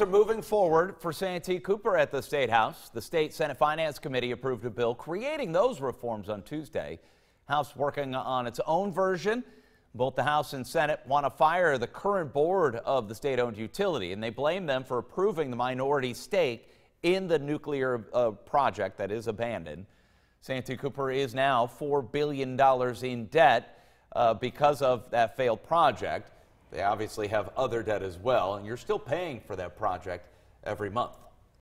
Are moving forward for Santee Cooper at the State House. The State Senate Finance Committee approved a bill creating those reforms on Tuesday. House working on its own version. Both the House and Senate want to fire the current board of the state-owned utility, and they blame them for approving the minority stake in the nuclear uh, project that is abandoned. Santee Cooper is now $4 billion in debt uh, because of that failed project. They obviously have other debt as well, and you're still paying for that project every month.